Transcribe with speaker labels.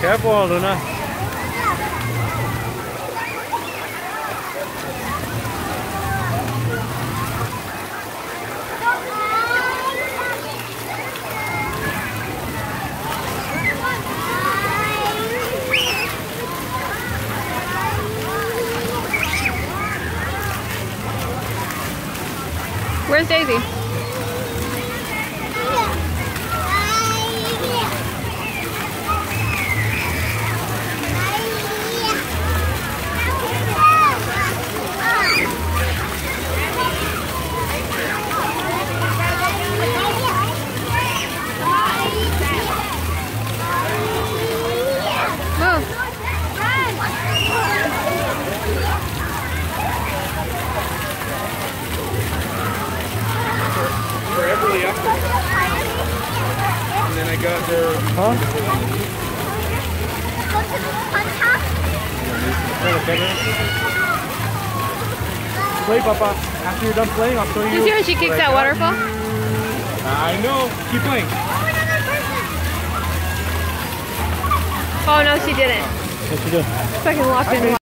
Speaker 1: Careful, Luna.
Speaker 2: Where's Daisy?
Speaker 1: I got there. Huh? Play, Papa. After you're done playing, I'll show you.
Speaker 2: Did you see when she kicks
Speaker 1: what I
Speaker 2: that waterfall?
Speaker 1: I know. Keep playing.
Speaker 2: Oh no, she didn't.
Speaker 1: Yes, you do.
Speaker 2: Fucking walked in.